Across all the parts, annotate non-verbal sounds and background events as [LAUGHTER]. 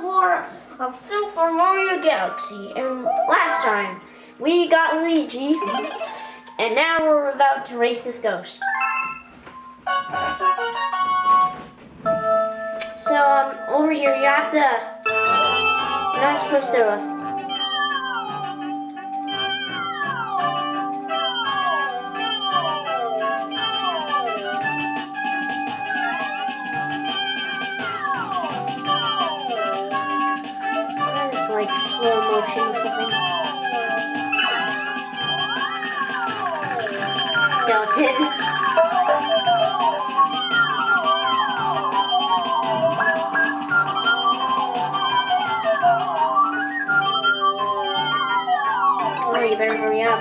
tour of Super Mario Galaxy. And last time, we got Luigi. And now we're about to race this ghost. So, um, over here, you have to... You're not supposed to... Oh, you better hurry up.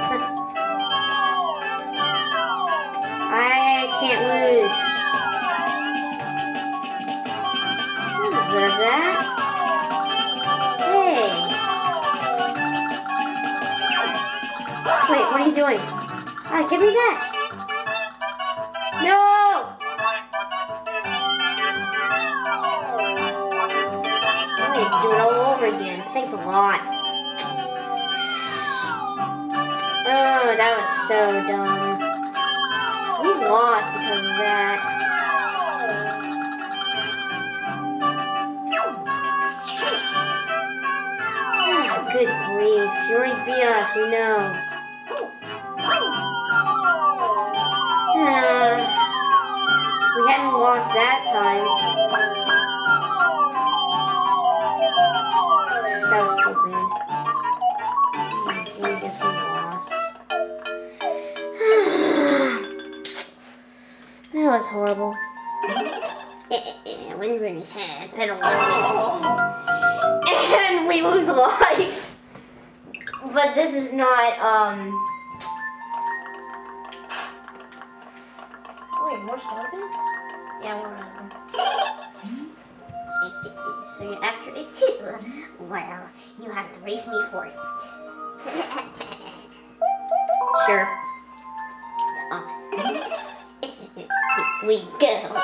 I can't lose. That. Hey. Wait, what are you doing? Ah, give me that. No! I need to do it all over again. Thanks a lot. Oh, that was so dumb. We lost because of that. Oh, good grief. Fury beat us, we know. We hadn't lost that time. That was stupid. We just lost. [SIGHS] that was horrible. [LAUGHS] Wind in his head, pedal [LAUGHS] And we lose life. But this is not, um... more star? Yeah, we're on them. [LAUGHS] So you're after it too? Well, you have to race me for it. [LAUGHS] sure. Um, Here [LAUGHS] we go.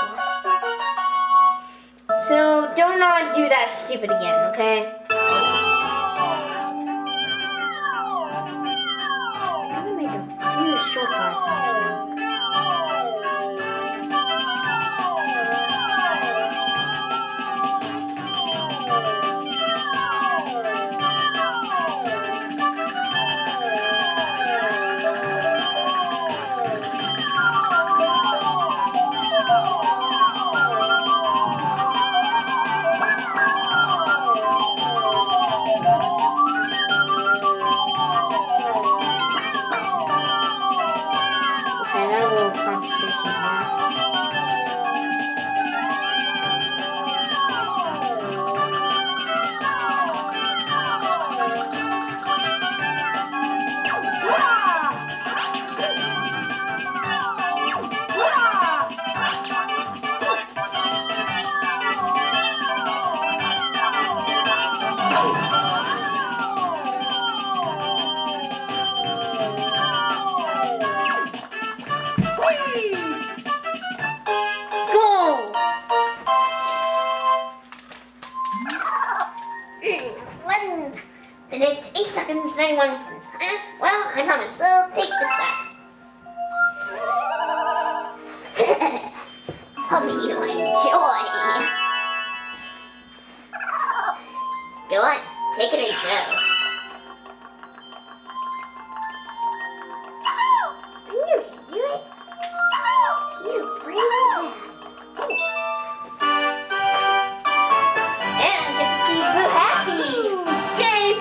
So, don't not do that stupid again, okay? Hope you enjoy. Go on, take it and go.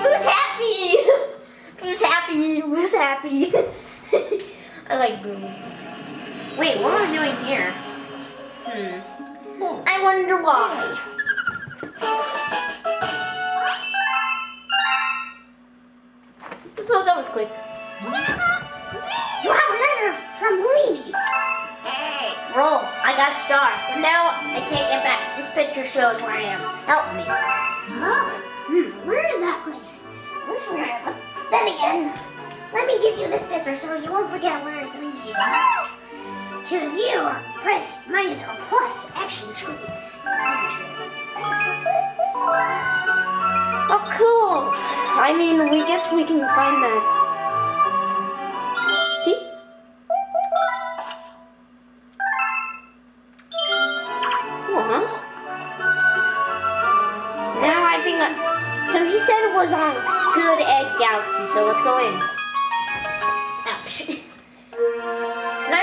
Boo happy! [LAUGHS] [LAUGHS] I like Boo. Wait, what am I doing here? Hmm. I wonder why. So that was quick. You have a letter from Luigi. Hey, roll. I got a star. But now I can't get back. This picture shows where I am. Help me. Hmm, where is that place? Looks familiar, but then again, let me give you this picture so you won't forget where Luigi is. To view, press minus or plus action screen. Oh, cool. I mean, we guess we can find the. See? Cool, huh? Now I think. I, so he said it was on Good Egg Galaxy, so let's go in. Ouch. [LAUGHS]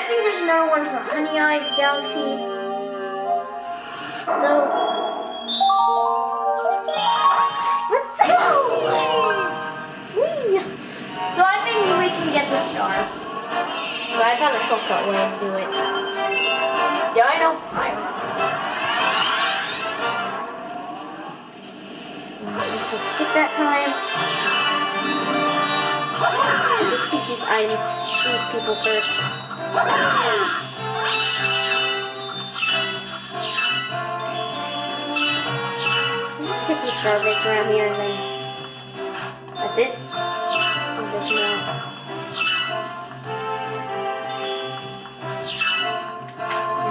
think there's another one for Honey Hive Galaxy. So. Let's go! Whee! So I think we can get the star. So I found a shortcut way to do it. Yeah, I know. I know. Skip that time. Just keep these items, these people first. Just get some star bits around here and then that's it. Oh, there's no-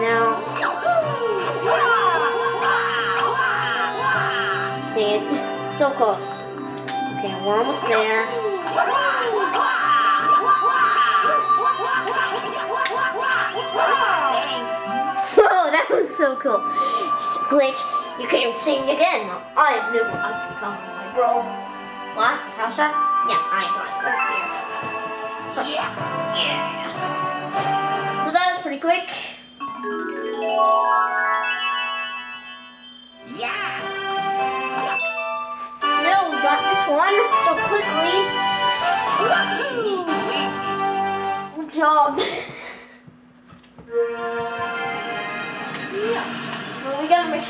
Now, dang it, so close. Okay, we're almost there. So cool. Glitch, you can't sing again. I knew I could come, my bro. What? How's that? Yeah, I got it. Yeah, yeah. So that was pretty quick. Yeah. No, we got this one so quickly. Good job. [LAUGHS]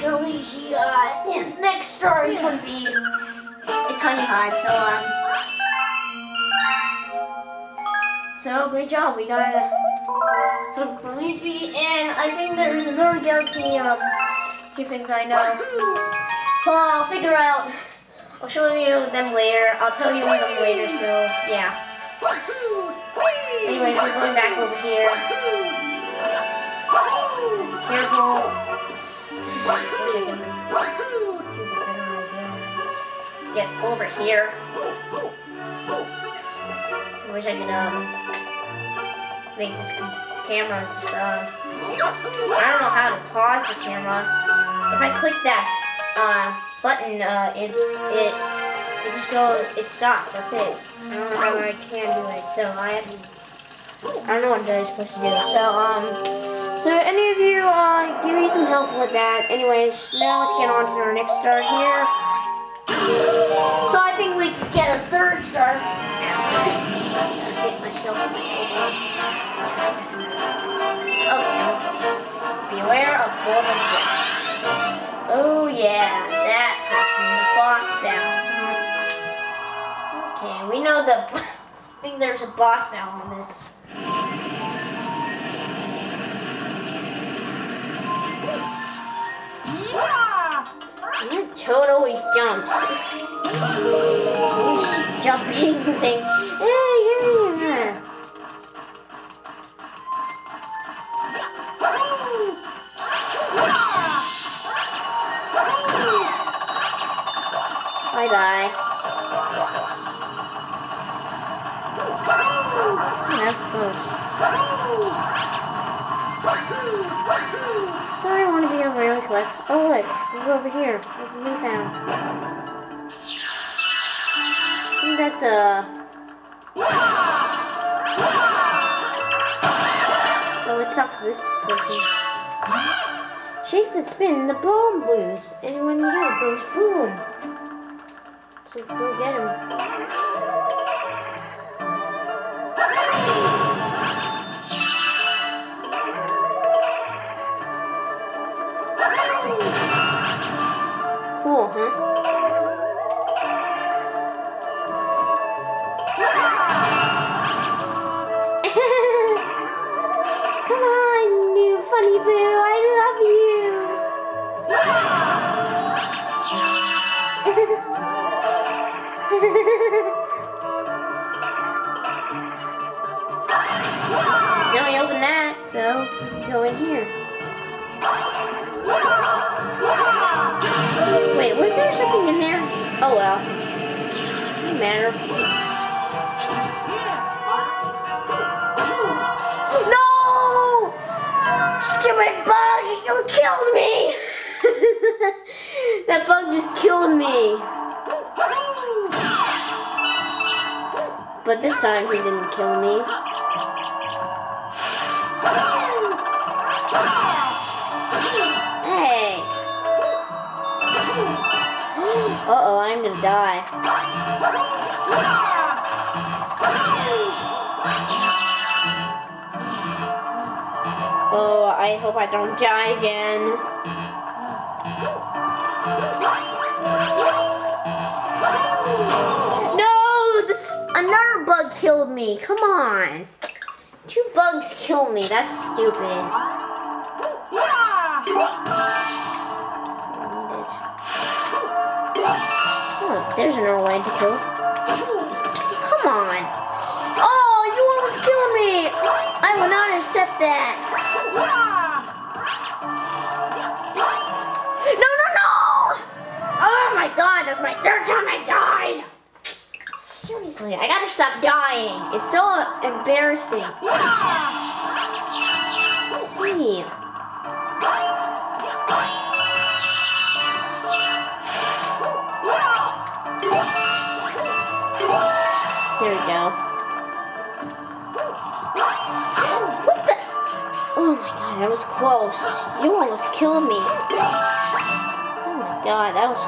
Sure Luigi, uh, his next star is gonna be, it's Honey Hive, so, um, so great job, we got some Luigi, and I think there's another galaxy, um, few things I know, so I'll figure out, I'll show you them later, I'll tell you them later, so, yeah. Anyways, we're going back over here. Careful. Get over here. I wish I could um make this camera uh I don't know how to pause the camera. If I click that uh button uh it it it just goes it stops, that's it. I don't know how I can do it, so I have to I don't know what I'm supposed to do. So um so any of you give me some help with that. Anyways, now let's get on to our next star here. So I think we could get a third star. Get [LAUGHS] myself Okay. Beware of golden fish. Oh yeah, that person, the boss battle. Okay, we know the. [LAUGHS] I think there's a boss battle on this. Toad always jumps. He's jumping and [LAUGHS] saying, hey, hey, hey. Bye bye. That's close. Sorry, I want to be over really quick. Oh, look. Look over here. There's a new town. Isn't that, uh... Oh, it's up to this person. Shake and spin the bomb blues. And when you do it goes boom. So let's go get him. Go in here. Wait, was there something in there? Oh well. doesn't matter. No! Stupid bug, you killed me! [LAUGHS] that bug just killed me. But this time he didn't kill me. Uh-oh, I'm gonna die. Oh, I hope I don't die again. No! This, another bug killed me. Come on. Two bugs kill me. That's stupid. Oh, there's another way to kill. Come on. Oh, you almost killed me. I will not accept that. No, no, no! Oh my god, that's my third time I died! Seriously, I gotta stop dying. It's so embarrassing. See. There we go. What the? Oh my god, that was close. You almost killed me. Oh my god, that was.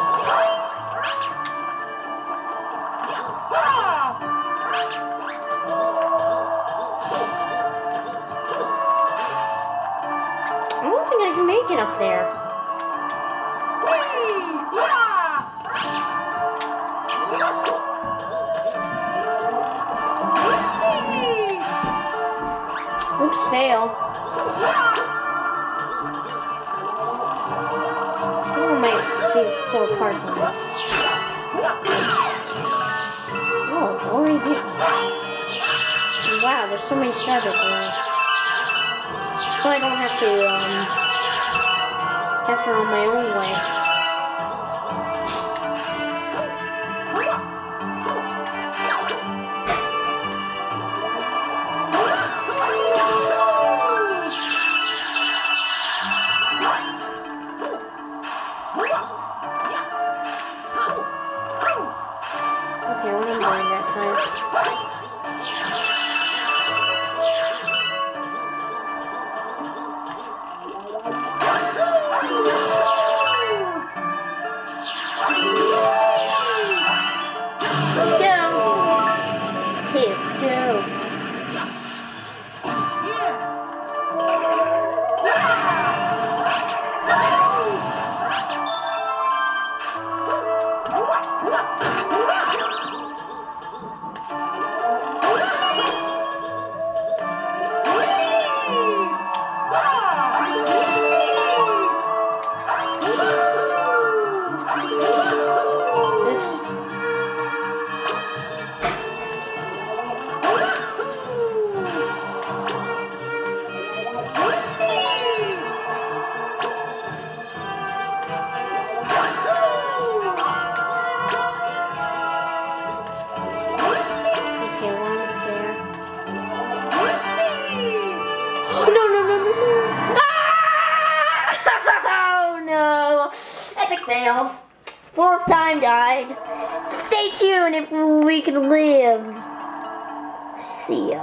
I don't think I can make it up there. Fail. Oh, my big four parts this. Oh, already. Wow, there's so many feathers around. So I don't have to, um, have to on my own way. Okay, am I doing that time? See ya.